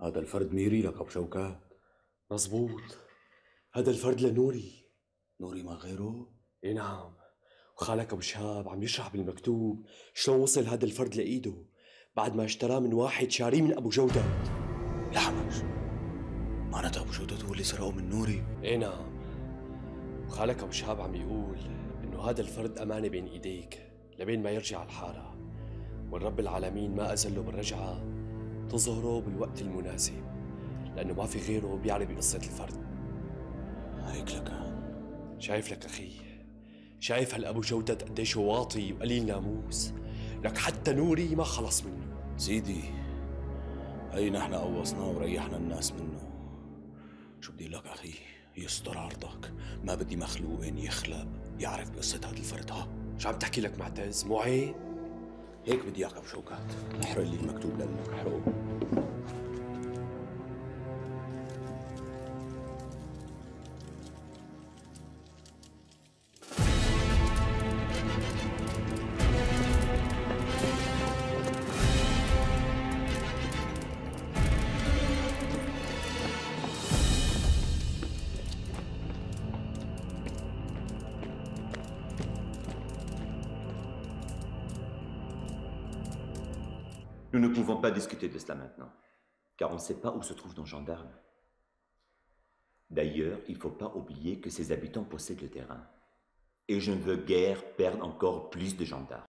هذا الفرد ميري لك ابو شوكات. مزبوط هذا الفرد لنوري. نوري ما غيره؟ إي نعم. وخالك أبو شهاب عم يشرح بالمكتوب شلون وصل هذا الفرد لإيده بعد ما اشتراه من واحد شاريه من أبو جودت. لحمش معناتها أبو شوكات هو اللي سرقه من نوري؟ إي نعم. وخالك أبو شهاب عم يقول إنه هذا الفرد أمانة بين إيديك لبين ما يرجع الحارة. والرب العالمين ما اذن له بالرجعة. تظهره بالوقت المناسب لأنه ما في غيره بيعرف بقصة الفرد. هيك لكان شايف لك أخي شايف هالابو جودة قديش هو واطي وقليل ناموس لك حتى نوري ما خلص منه. سيدي هي نحن قوصناه وريحنا الناس منه. شو بدي لك أخي؟ يستر عرضك. ما بدي مخلوق يخلق يعرف بقصة هذا الفرد ها؟ شو عم تحكي لك معتز؟ مو عيب؟ هيك بدي إياك أبو شوكات. احرق لي المكتوب لك Nous ne pouvons pas discuter de cela maintenant, car on ne sait pas où se trouvent nos gendarmes. D'ailleurs, il ne faut pas oublier que ces habitants possèdent le terrain. Et je ne veux guère perdre encore plus de gendarmes.